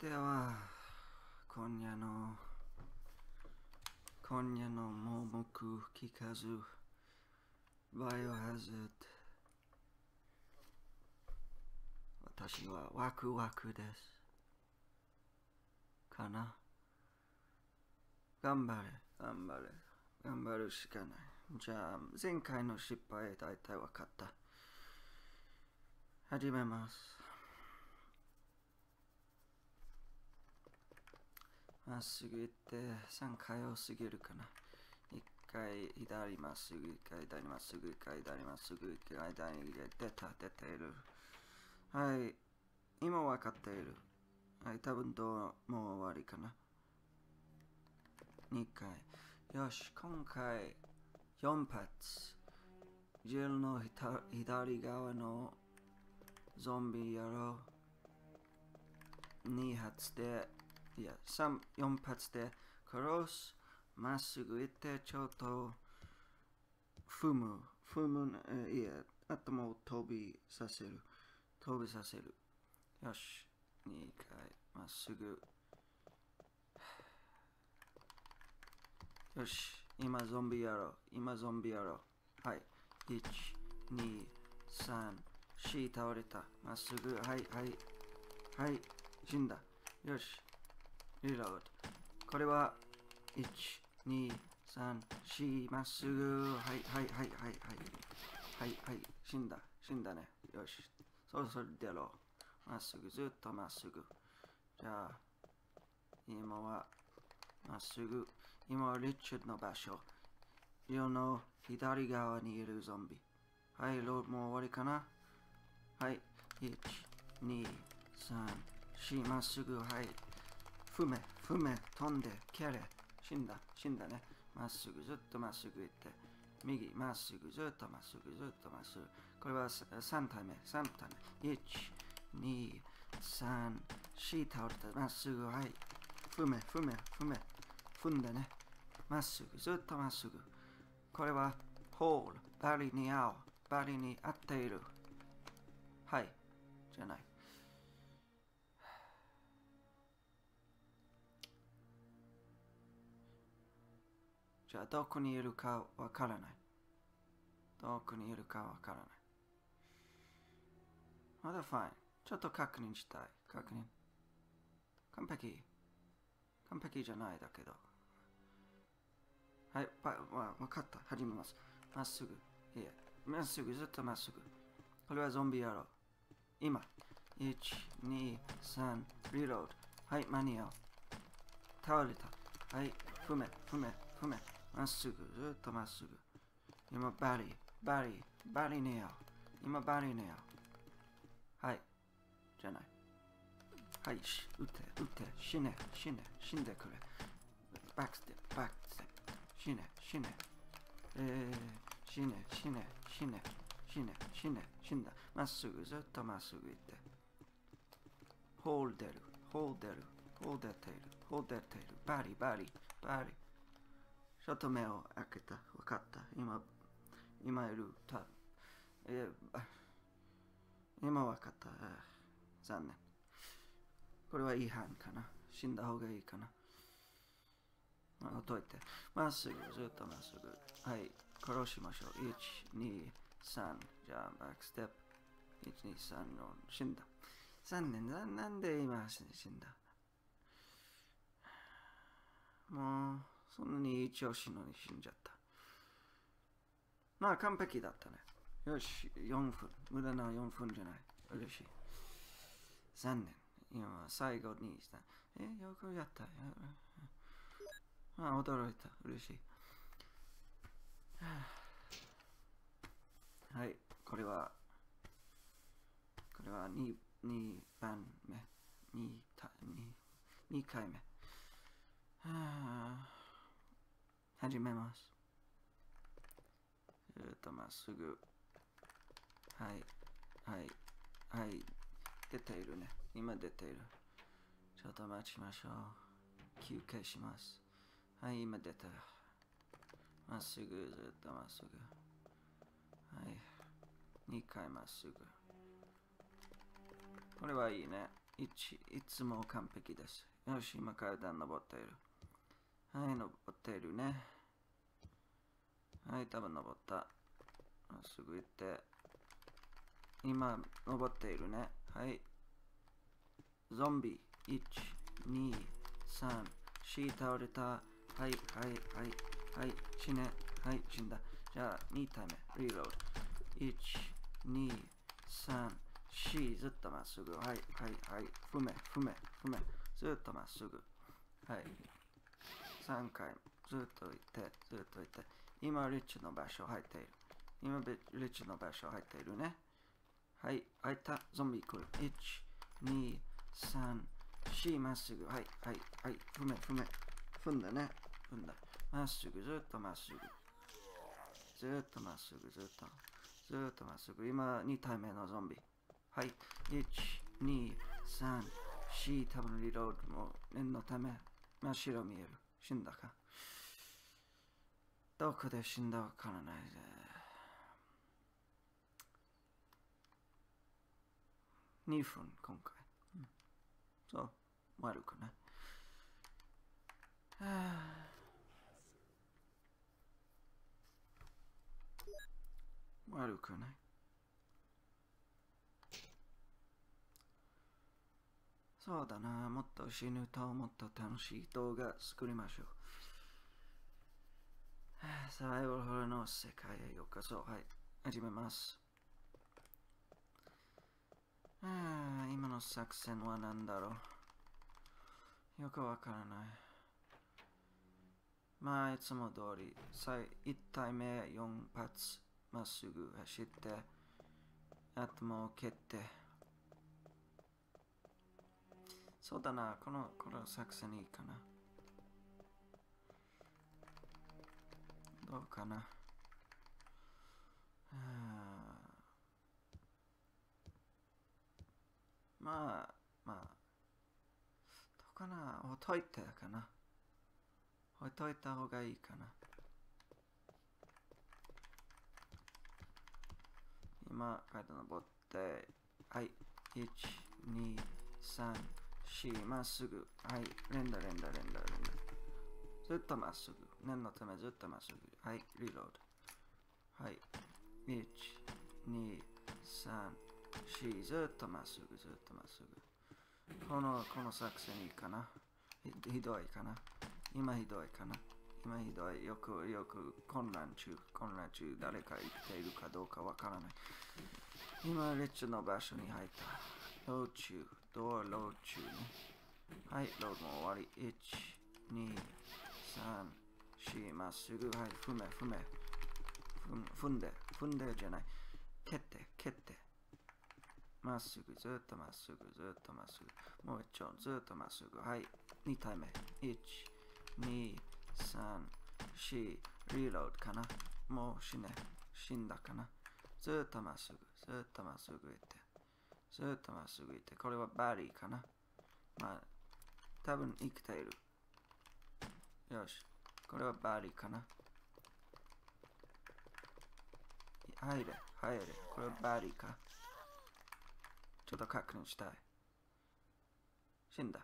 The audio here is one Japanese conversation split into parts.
では、今夜の、今夜の盲目聞かず、バイオハザード。私はワクワクです。かな頑張れ、頑張れ。頑張るしかない。じゃあ、前回の失敗大体わかった。始めます。まっすぐ行って3回を過ぎるかな。1回左まっすぐ、1回左まっすぐ、1回左まっすぐ、1回左に出た、出ている。はい、今わかっている。はい、多分どうもう終わりかな。2回。よし、今回4発。ジルの左側のゾンビやろう。2発で、いや、3、4発で殺す。まっすぐ行って、ちょっと踏む。踏む、えいや、頭を飛びさせる。飛びさせる。よし、2回、まっすぐ。よし、今ゾンビやろう。今ゾンビやろう。はい。1、2、3、4倒れた。まっすぐ。はい、はい。はい、死んだ。よし。リロード。これは、1、2、3、4、まっすぐ。はい、はい、はい、はい、はい。はい、はい。死んだ。死んだね。よし。そろそろ出ろ。まっすぐ、ずっとまっすぐ。じゃあ、今は、まっすぐ。今はリッチャードの場所。世の左側にいるゾンビ。はい、ロードも終わりかなはい。1、2、3、4、まっすぐ。はい。踏め、踏め、飛んで、蹴れ。死んだ、死んだね。まっすぐ、ずっとまっすぐ行って。右、まっすぐ、ずっとまっすぐ、ずっとまっすぐ。これは3体目、3体目。1、2、3、4倒れた。まっすぐ、はい。踏め、踏め、踏め。踏んでね。まっすぐ、ずっとまっすぐ。これは、ホール、バリに合う。バリに合っている。はい。じゃない。じゃあ、どこにいるかわからない。どこにいるかわからない。まだファイン。ちょっと確認したい。確認。完璧。完璧じゃないだけど。はい、わ、わかった。始めます。まっすぐ。いえ、まっすぐ、ずっとまっすぐ。これはゾンビ野郎。今。1、2、3、リロード。はい、間に合う。倒れた。はい、踏め、踏め、踏め。まっすぐ、ずっとまっすぐ。今、バリ、バリ、バリに合う。今、バリに合う。はい、じゃない。はい、し、撃て、撃て、死ね、死ね、死んでくれ。バックステップ、バックステップ。死ね、死ね。えー、死ね、死ね、死ね、死ね、死ね、死んだ。まっすぐ、ずっとまっすぐ行って。ホール出る、ホール出る、ホール出ている、ホール出ている。バリ、バリ、バリ。ちょっと目を開けた。わかった。今、今いる。た、え、今わかった。残念。これは違反かな。死んだ方がいいかな。あ、解いて。まっすぐ、ずっとまっすぐ。はい、殺しましょう。1、2、3。じゃあ、バックステップ。1、2、3の死んだ。残念な。なんで今死んだもう、そんなに一押しのに死んじゃった。まあ、完璧だったね。よし、4分。無駄な4分じゃない。嬉しい。残念。今、最後にした。え、よくやった。まあ、驚いた。嬉しい。はい、これは、これは 2, 2番目。2, 2, 2回目。始めます。ずっとまっすぐ。はい、はい、はい。出ているね。今出ている。ちょっと待ちましょう。休憩します。はい、今出た。まっすぐ、ずっとまっすぐ。はい。2回まっすぐ。これはいいね。1、いつも完璧です。よし、今階段登っている。はい、登っているね。はい、多分登った。まっすぐ行って。今、登っているね。はい。ゾンビ。1、2、3、4倒れた。はい、はい、はい、はい、死ね。はい、死んだ。じゃあ、2体目。リロード。1、2、3、4、ずっとまっすぐ。はい、はい、はい。踏め、踏め、踏め。ずっとまっすぐ。はい。3回。ずっと行って、ずっと行って。今、リッチの場所入っている。今、リッチの場所入っているね。はい、開いた。ゾンビ来る。1、2、3、4、まっすぐ。はい、はい、はい。踏め、踏め。踏んだね。踏んだ。まっすぐ、ずっとまっすぐ。ずっとまっすぐ、ずっと。ずっとまっすぐ。今、2体目のゾンビ。はい。1、2、3、4、多分リロードも念のため、真っ白見える。死んだか。どこで死んだわからないぜ。2分、今回。うんそう、悪くない。はあ悪くない。そうだな、もっと死ぬともっと楽しい動画作りましょう。はあサイバーホラの世界へようこそ。はい、始めます。はあ今の作戦は何だろう。よくわからない。まあ、いつも通り、最1体目4発まっすぐ走って、頭を蹴って、そうだな、この、この作戦いいかな。どうかな。あまあ、まあ、どうかな、ほっといてかな。ほっといた方がいいかな。今、階段登って、はい、1、2、3、4、まっすぐ。はい、連打、連打、連打、連打。ずっとまっすぐ。念のためずっとまっすぐ。はい、リロード。はい、1、2、3、4、ずっとまっすぐ、ずっとまっすぐ。この、この作戦いいかな？ひひどいかな？今ひどいかな？今ひどい。よく、よく混乱中、混乱中、誰か生きているかどうかわからない。今、レッチの場所に入った。ロー中、ドアロー中ね。はい、ロードも終わり。1、2、3、4、まっすぐ。はい、踏め、踏め。踏ん踏んで、踏んでじゃない。蹴って、蹴って。まっすぐ、ずっとまっすぐ、ずっとまっすぐ。もう一丁、ずっとまっすぐ。はい、2体目。1、2、3、4、リロードかな。もう死ね。死んだかな。ずっとまっすぐ、ずっとまっすぐ行って。ずっとまっすぐ行って。これはバリーかな。まあ、多分生きている。よし。これはバリーかな。入れ、入れ。これはバリーか。ちょっと確認したい。死んだ。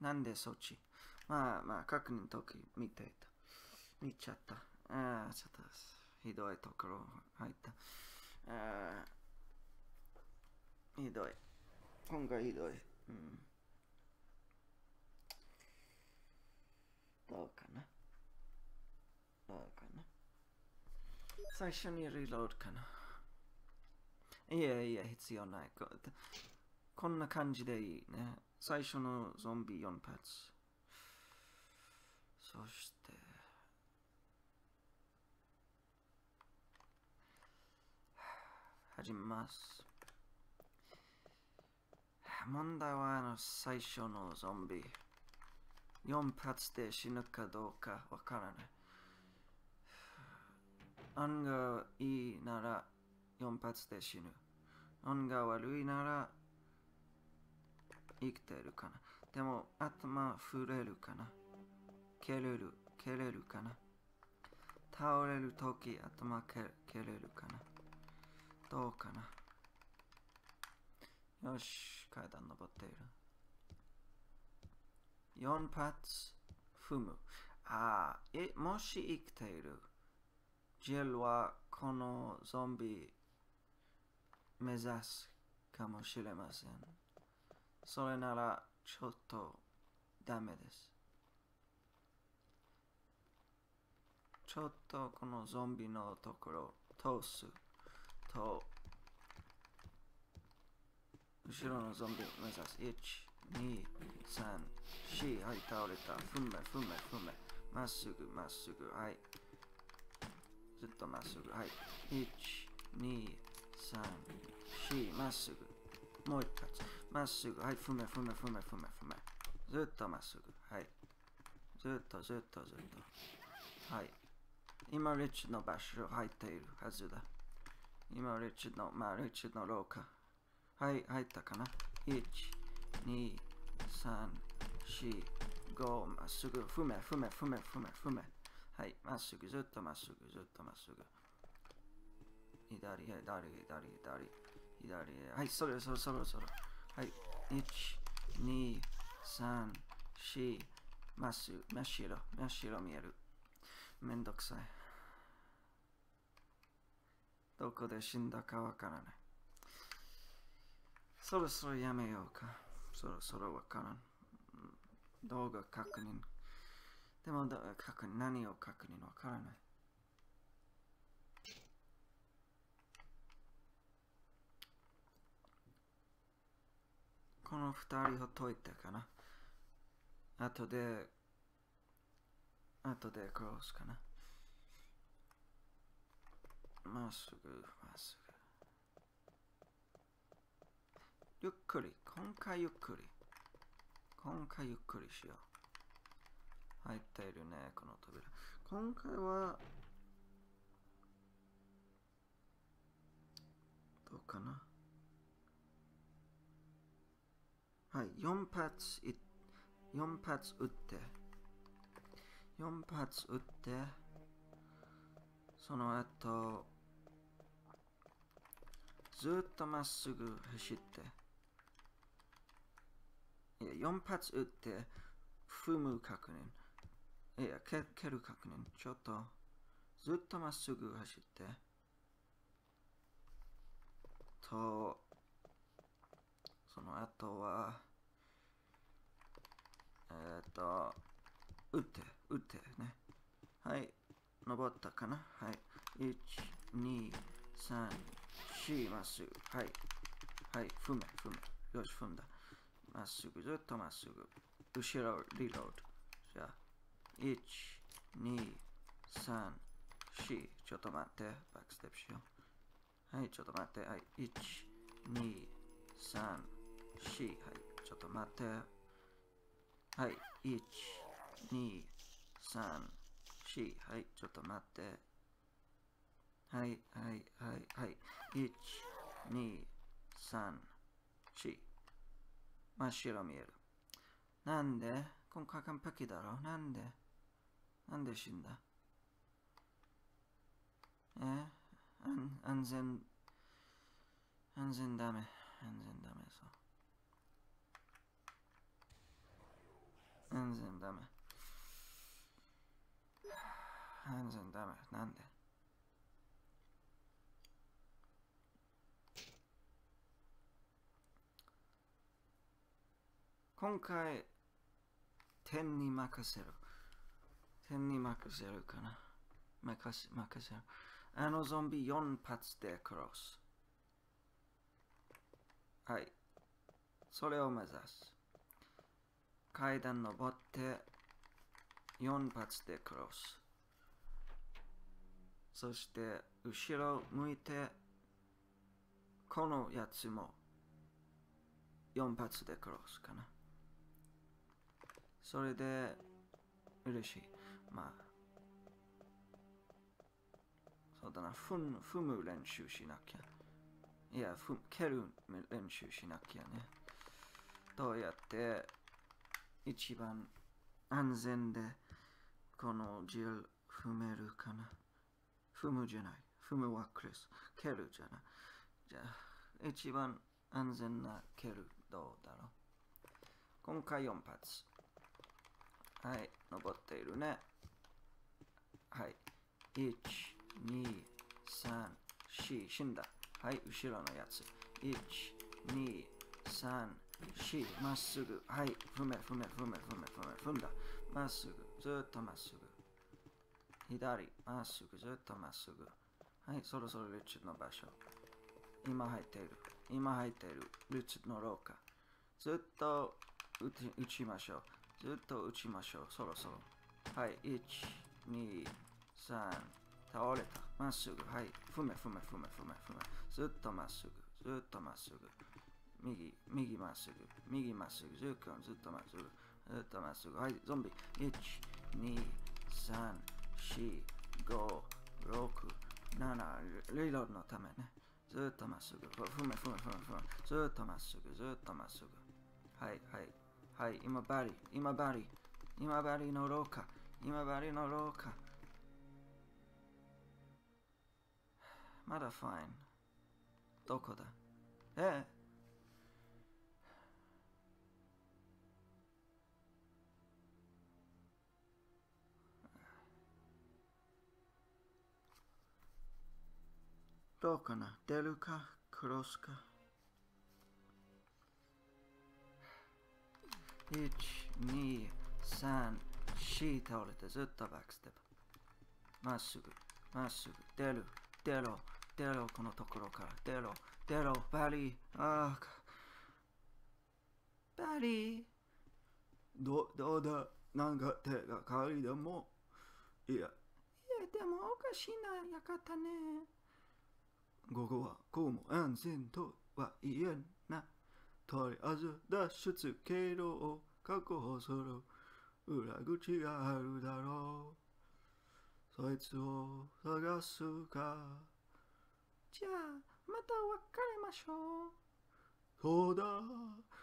なんでそっち？まあまあ、確認の時見ていた。見ちゃった。ああ、ちょっとひどいところ入った。ああ、ひどい。今回ひどい。うん。どうかな？どうかな最初にリロードかないやいや、必要ない。ここんな感じでいいね。最初のゾンビ4発。そして、始めます。問題はあの最初のゾンビ。4発で死ぬかどうかわからない。案がいいなら4発で死ぬ。案が悪いなら生きてるかな。でも頭触れるかな。蹴れる、蹴れるかな。倒れるとき頭蹴蹴れるかな。どうかな。よし、階段登っている。4発踏む。ああ、え、もし生きている。ジェルはこのゾンビ目指すかもしれません。それならちょっとダメです。ちょっとこのゾンビのところ通すと後ろのゾンビ目指す。1、2、3、4。はい、倒れた。踏め、踏め、踏め。まっすぐ、まっすぐ。はい。ずっとまっすぐ。はい。1、2、3、4。まっすぐ。もう一発。まっすぐ。はい。踏め、踏め、踏め、踏め、踏め。ずっとまっすぐ。はい。ずっと、ずっと、ずっと。はい。今、リッチの場所入っているはずだ。今、リッチの、まあ、リッチの廊下。はい、入ったかな ?1、2、3、4、5、まっすぐ、踏め、踏め、踏め、踏め、踏め。はい、まっすぐ、ずっとまっすぐ、ずっとまっすぐ。左へ、左へ、左へ、左へ、左へ。はい、それ、そろそろそろ。はい、1、2、3、4、まっすぐ、真っ白、真っ白見える。めんどくさい。どこで死んだかわからない。そろそろやめようか。そろそろわからん。動画確認。でも確、何を確認わからない。この二人を解いてかな。後で、後で殺すかな。まっすぐ、まっすぐ。ゆっくり。今回ゆっくり。今回ゆっくりしよう。入っているね、この扉。今回は、どうかな？はい、4発い、4発撃って、4発撃って、その後、ずっとまっすぐ走って、いや、4発撃って、踏む確認。いや、蹴蹴る確認。ちょっと、ずっとまっすぐ走って、と、その後は、えっ、ー、と、撃って、撃ってね。はい、登ったかな？はい。1、2、3、4、まっすぐ。はい。はい、踏め、踏め。よし、踏んだ。まっすぐ、ずっとまっすぐ。後ろ、リロード。じゃあ、1、2、3、4。ちょっと待って。バックステップしよう。はい、ちょっと待って。はい、1、2、3、4。はい、ちょっと待って。はい、1、2、3、4。はい、ちょっと待って。はい、はい、はい、はい。1、2、3、4。真っ白見える。なんで？今回完璧だろ？なんで？なんで死んだ？え？安安全、安全ダメ。安全ダメそう。安全ダメ。安全ダメ。なんで？今回、天に任せる。天に任せるかな。任せ任せる。あのゾンビ4発で殺す。はい。それを目指す。階段登って4発で殺す。そして後ろ向いてこのやつも4発で殺すかな。それで嬉しい。まあ、そうだな、踏む踏む練習しなきゃ。いや、踏蹴る練習しなきゃね。どうやって一番安全でこのジル踏めるかな。踏むじゃない。踏むはクリス。蹴るじゃない。じゃあ、一番安全な蹴るどうだろう。今回4発。はい、登っているね。はい。1、2、3、4、死んだ。はい、後ろのやつ。1、2、3、4、まっすぐ。はい、踏め、踏め、踏め、踏め、踏め、踏んだ。まっすぐ、ずっとまっすぐ。左、まっすぐ、ずっとまっすぐ。はい、そろそろルッチの場所。今入っている。今入っている。ルッチの廊下。ずっと打ち打ちましょう。ずっと打ちましょう。そろそろ。はい、1、2、3、倒れた。まっすぐ。はい、踏め、踏め、踏め、踏め、踏め。ずっとまっすぐ。ずっとまっすぐ。右、右まっすぐ。右まっすぐ。ずっとずっとまっすぐ。ずっとまっすぐ。はい、ゾンビ。1、2、3、4、5、6、7、リロードのためね。ずっとまっすぐ。踏め、踏め、踏め、踏め。ずっとまっすぐ。ずっとまっすぐ。はい、はい。はい、今バリ、今バリ。今バリの廊下。Ima barino loca. Mada fine. Doko da. E. Dokona, eh. deluka, kroska. Ich, ni, san, ええどうかな出るかクロスか1、2、3、4倒れてずっとバックステップ。まっすぐ、まっすぐ、出る、出ろ、出ろ、このところから、出ろ、出ろ、バリー、ああ、バリー。ど、どうだ、なんか手がかりでも。いや、いや、でもおかしいな、やかったね。午後はこうも安全とは言えんな。とりあえず脱出経路を確保する裏口があるだろう。そいつを探すか。じゃあ、また別れましょう。そうだ、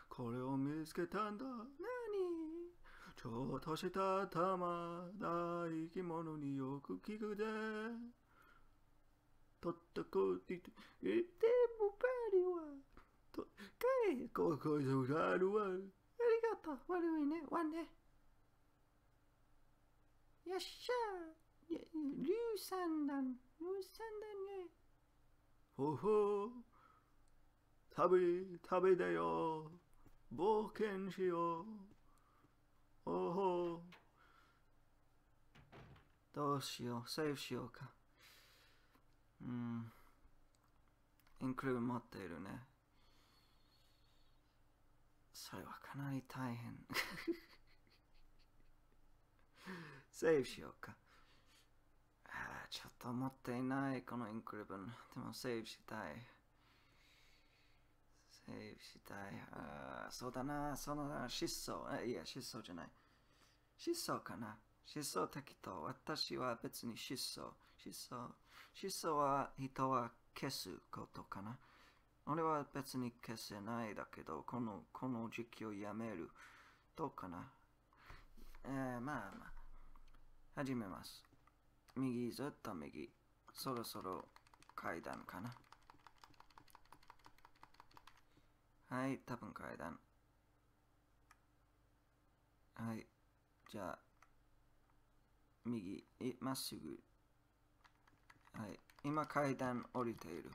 これを見つけたんだ。何？ちょっとした玉だ生き物によく聞くで。とったこって言って、え、でもバリは、と、かえ、こうこうそうがあるわ。ありがとう、悪いね、ワンね。よっしゃ、いや竜さんだ、竜さんだね。ほほ旅、旅だよ。冒険しよう。ほほどうしよう、セーフしようか。うん。インクルーブ持っているね。それはかなり大変。セーフしようか。あ、ちょっと持っていない、このインクルーブ。でもセーフしたい。セーフしたい。あ、そうだな、その失踪。いや、失踪じゃない。失踪かな。失踪適当。私は別に失踪。失踪。失踪は人は消すことかな。俺は別に消せないだけど、この、この時期をやめる。どうかな。えー、まあまあ。始めます。右、ずっと右。そろそろ階段かな。はい、多分階段。はい。じゃあ、右、まっすぐ。はい。今階段降りている。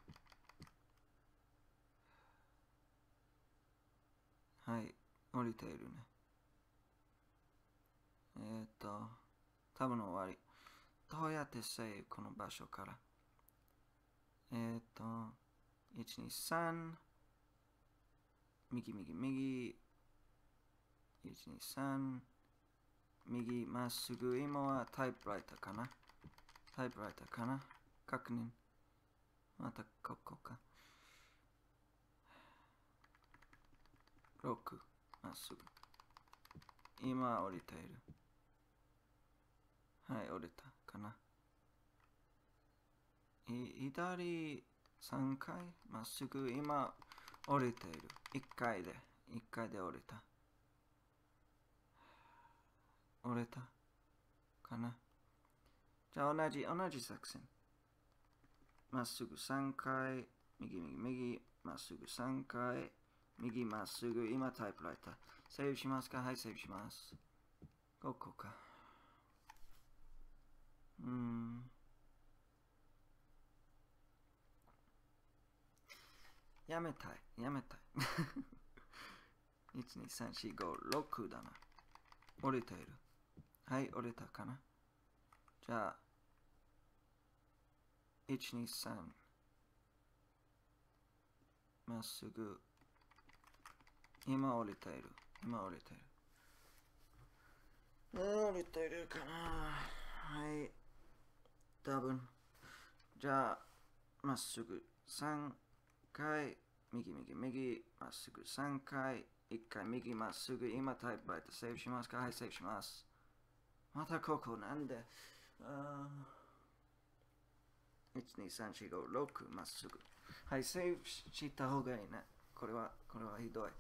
はい。降りているね。えー、っと、多分の終わり。どうやってセーブこの場所から？えー、っと、1、2、3。右、右、右。1、2、3。右、まっすぐ。今はタイプライターかな？タイプライターかな？確認。またここか。6、まっすぐ。今降りている。はい、降りたかな。い左3回？まっすぐ今降りている。1回で、1回で降りた。降りたかな？じゃあ同じ、同じ作戦。まっすぐ3回、右右右、まっすぐ3回、右まっすぐ、今タイプライター。セーブしますか？はい、セーブします。ここか。うん。やめたい。やめたい。1、2、3、4、5、6だな。折れている。はい、折れたかな。じゃあ、1、2、3。まっすぐ。今折れている。今折れている。折れているかな。はい。多分。じゃあ、まっすぐ。3回、右右右、まっすぐ3回、1回右まっすぐ、今タイプライトセーブしますか？はい、セーブします。またここなんで、あ1、2、3、4、5、6まっすぐ。はい、セーブした方がいいね。これは、これはひどい。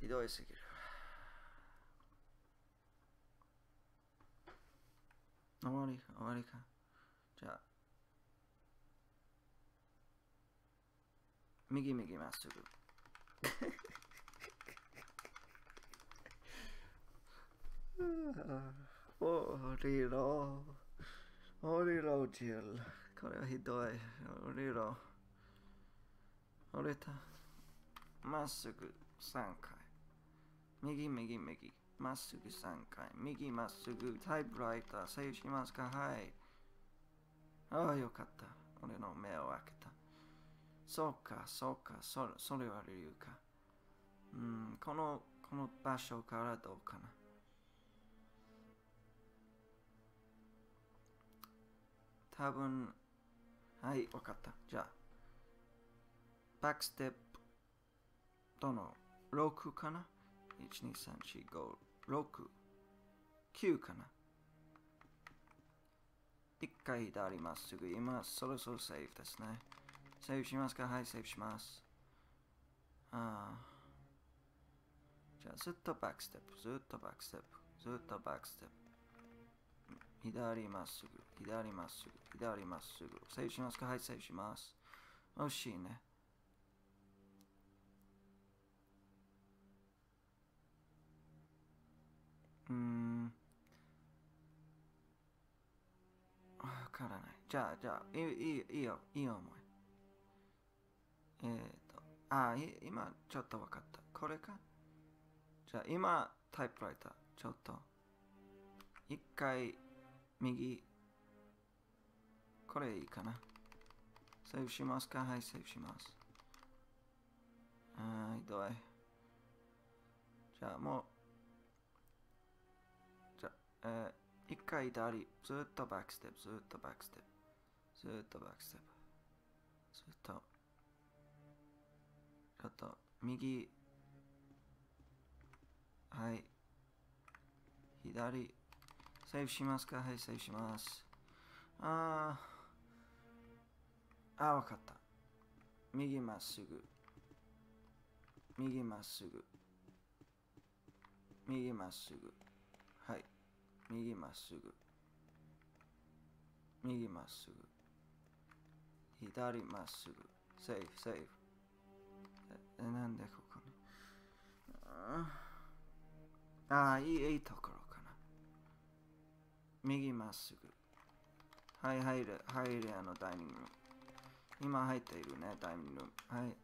ひどいすぎる。終わり？終わりか？じゃあ、右右まっすぐ。降りろ。降りろ、ジル。これはひどい。降りろ。降りた。まっすぐ3回。右右右。まっすぐ3回。右まっすぐ。タイプライター、セーブしますか？はい。ああ、よかった。俺の目を開けた。そうか、そうか、そそれは理由か。うん、この、この場所からどうかな。多分、はい、わかった。じゃあ、バックステップとの？6かな ?1、2、3、4、5、6、9かな？一回左まっすぐ。今、そろそろセーフですね。セーブしますか？はい、セーブします。ああ。じゃあ、ずっとバックステップ、ずっとバックステップ、ずっとバックステップ。左まっすぐ、左まっすぐ、左まっすぐ。セーブしますか？はい、セーブします。惜しいね。うん。わからない。じゃあ、じゃあ、いい、いい、いいよ、いい思い。えっ、と、あ、い今、ちょっとわかった。これか？じゃあ、今、タイプライター、ちょっと。一回、右。これいいかな。セーブしますか？はい、セーブします。あー、ひどい。じゃあ、もう、じゃあ、えー、一回左、ずっとバックステップ、ずっとバックステップ。ずっとバックステップ。ずっと。ちょっと、右。はい。左。セーブしますか？はい、セーブします。あー。あー、わかった。右まっすぐ。右まっすぐ。右まっすぐ。はい。右まっすぐ。右まっすぐ。左まっすぐ。セーフ、セーフ。え、なんでここに？ああ、いい、いいところかな。右まっすぐ。はい、入れ、入れ、あの、ダイニングルーム。今入っているね、ダイニングルーム。はい、はい。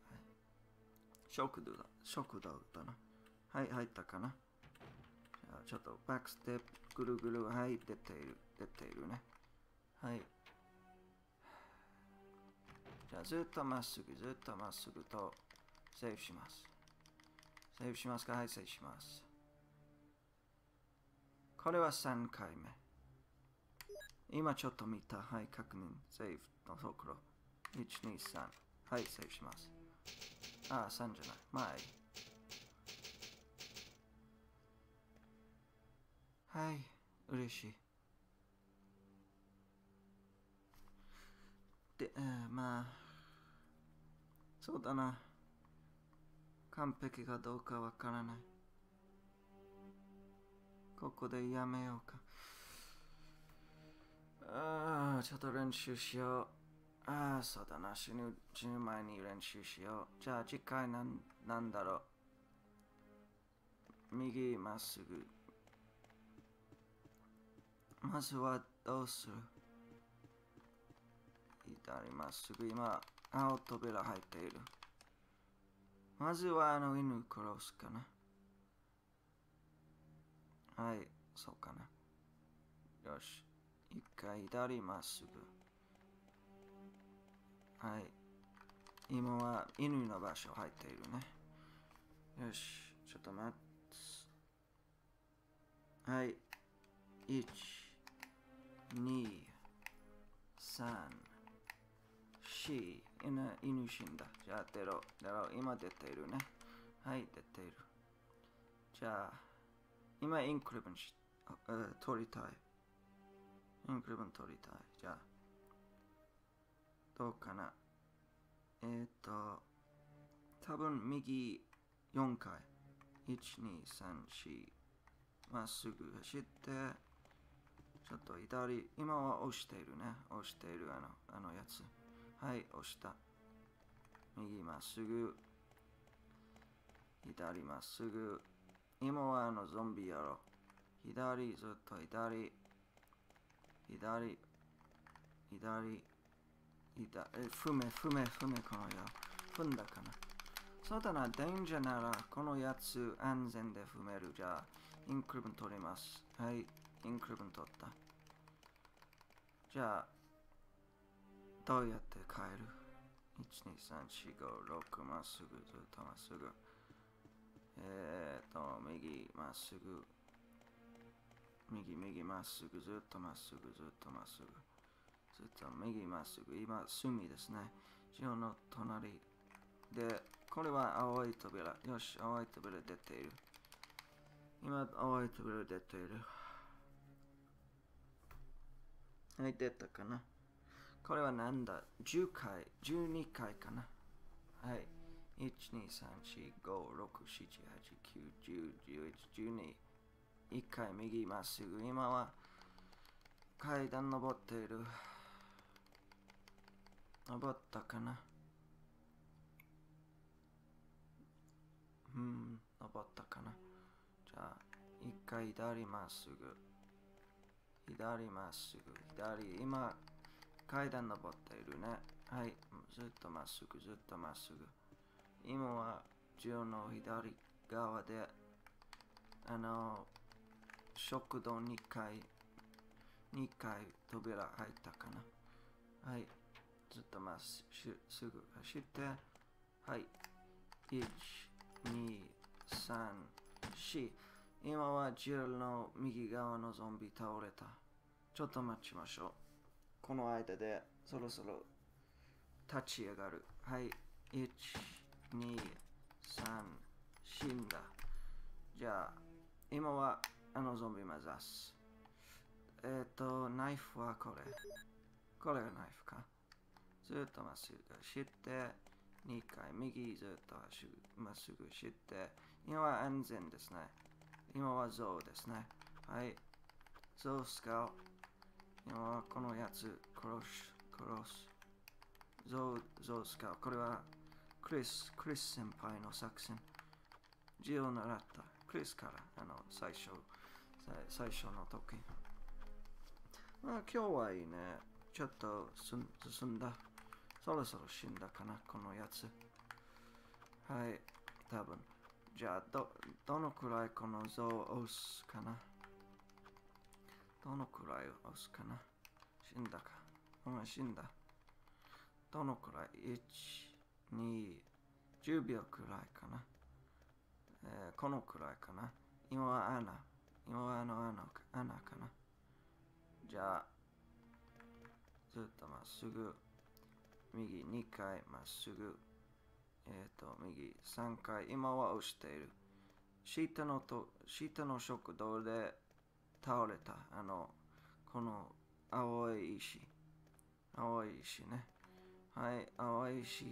食堂だ、食堂だな。はい、入ったかな。じゃ、ちょっとバックステップ、ぐるぐる、はい、出ている、出ているね。はい。じゃあ、ずっとまっすぐ、ずっとまっすぐと、セーフします。セーフしますか？はい、セーフします。これは3回目。今ちょっと見た。はい、確認。セーフのところ。1、2、3。はい、セーフします。ああ、3じゃない。まあいい。はい、嬉しい。で、えーまあ、そうだな。完璧かどうかわからない。ここでやめようか。ああ、ちょっと練習しよう。ああ、そうだな。死ぬ、死ぬ前に練習しよう。じゃあ次回なん、なんだろう。右まっすぐ。まずはどうする？左まっすぐ今、青扉入っている。まずはあの犬殺すかな。はい、そうかな。よし。一回左まっすぐ。はい。今は犬の場所入っているね。よし。ちょっと待って。はい。1、2、3、4。犬犬死んだ。じゃあ出ろ。出ろ。今出ているね。はい、出ている。じゃあ、今インクリブンし、あ取りたい。インクリブン取りたい。じゃあ、どうかな。えっ、ー、と、多分右4回。1、2、3、4。まっすぐ走って、ちょっと左、今は押しているね。押しているあの、あのやつ。はい、押した。右まっすぐ。左まっすぐ。今はあのゾンビやろ。左、ずっと左。左。左。左。え、踏め、踏め、踏め、この矢。踏んだかな。そうだな、電車ならこのやつ安全で踏める。じゃあ、インクリブン取ります。はい、インクリブン取った。じゃあ、どうやって帰る ?1、2、3、4、5、6まっすぐ、ずっとまっすぐ。えーと、右まっすぐ。右、右まっすぐ、ずっとまっすぐ、ずっとまっすぐ。ずっと右まっすぐ。今、隅ですね。ジオの隣。で、これは青い扉。よし、青い扉出ている。今、青い扉出ている。はい、出たかな。これはなんだ ?10 回、12回かな。はい。1、2、3、4、5、6、7、8、9、10、11、12。1回右まっすぐ。今は階段登っている。登ったかな？うん、登ったかな？じゃあ、一回左まっすぐ。左まっすぐ。左、今、階段登っているね。はい。ずっとまっすぐ、ずっとまっすぐ。今は、ジオの左側で、あの、食堂2階、2階扉入ったかな。はい。ずっとまっすぐ走って、はい。1、2、3、4。今はジルの右側のゾンビ倒れた。ちょっと待ちましょう。この間でそろそろ立ち上がる。はい。1、2、3、死んだ。じゃあ、今はあのゾンビ目指す。えっ、ー、と、ナイフはこれ。これがナイフか。ずっとまっすぐ走って、2回右ずっとまっすぐ走って、今は安全ですね。今はゾウですね。はい。ゾウ使う。今はこのやつ、殺す、殺す。ゾウ、ゾウ使う。これはクリス、クリス先輩の作戦。字を習った。クリスから、あの、最初、最初の時。まあ、今日はいいね。ちょっと進んだ。そろそろ死んだかな、このやつ。はい、多分。じゃあ、ど、どのくらいこの像を押すかなどのくらい押すかな？死んだか。お前死んだ？どのくらい ?1、2、10秒くらいかな。えー、このくらいかな。今は穴。今はあの穴穴かな。じゃあ、ずっとまっすぐ。右2回まっすぐ。えっ、ー、と、右3回。今は押している。下のと、下の食堂で倒れた。あの、この青い石。青い石ね。はい、青い石、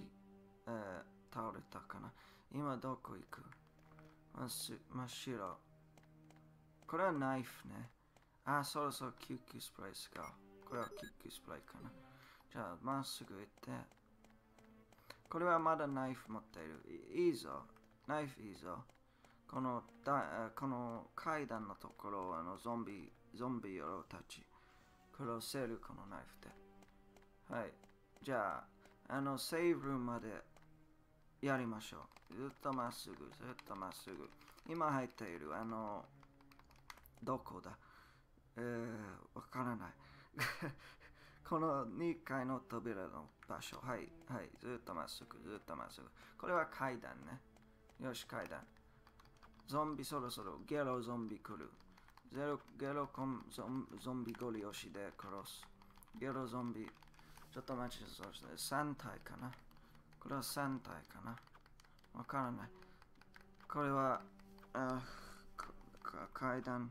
えー、倒れたかな。今どこ行く？真っ白。これはナイフね。あ、そろそろ救急スプレー使う。これは救急スプレーかな。じゃあ、まっすぐ行って。これはまだナイフ持っている。いいぞ。ナイフいいぞ。このだこの階段のところあのゾンビゾンビ野郎たち殺せるこのナイフで。はい。じゃああのセーブルームまでやりましょう。ずっとまっすぐずっとまっすぐ。今入っているあのどこだ？えー、わからない。この2階の扉の場所。はいはい。ずっとまっすぐずっとまっすぐ。これは階段ね。よし階段。ゾンビそろそろゲロゾンビ来る。ゼロゲロコンゾンゾンビゴリ押しで殺す。ゲロゾンビ。ちょっと待ちそして3体かな？これは3体かな？わからない。これはあ階段。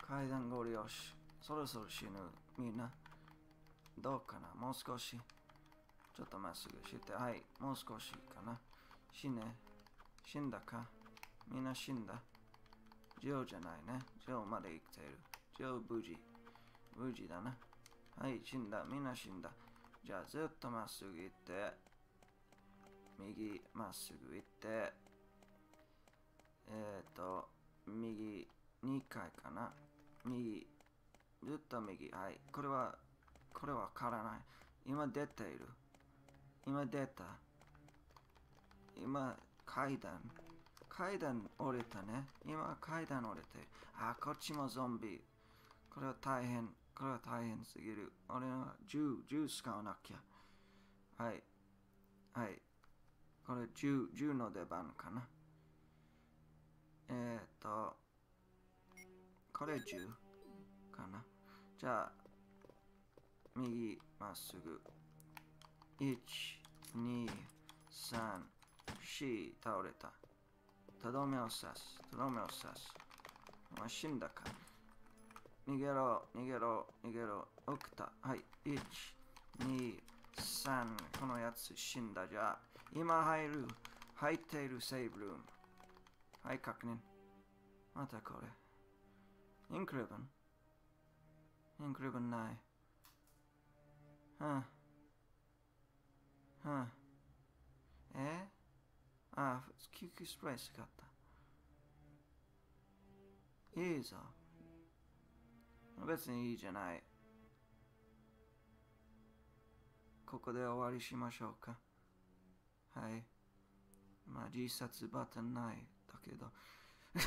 階段ゴリ押し。そろそろ死ぬ。みんな。どうかな？もう少し。ちょっとまっすぐして。はい。もう少しかな。死ね。死んだか？みんな死んだ。ジョーじゃないね。ジョーまで生きている。ジョー無事。無事だな。はい、死んだ。みんな死んだ。じゃあずっとまっすぐ行って、右まっすぐ行って、えっ、ー、と、右2回かな。右、ずっと右。はい。これは、これはわからない。今出ている。今出た。今、階段。階段降りたね。今階段降りて。あ、こっちもゾンビ。これは大変。これは大変すぎる。俺は銃、銃使わなきゃ。はい。はい。これ銃、銃の出番かな。えっ、と、これ銃かな。じゃあ、右まっすぐ。1、2、3、4、倒れた。とどめを刺す。とどめを刺す。まあ、死んだか。逃げろ、逃げろ、逃げろ。起きた。はい。1、2、3。このやつ死んだじゃ。今入る。入っているセーブルーム。はい、確認。またこれ。インクリボン？インクリボンない。はあ。はあ。え？ああ、救急スプレー使った。いいぞ。別にいいじゃない。ここで終わりしましょうか。はい。まあ、自殺バトンない。だけど。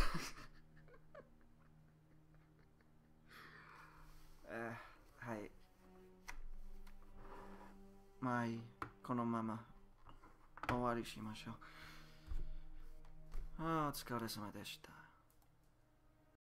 えはい。まあいい。このまま終わりしましょう。ああ、お疲れ様でした。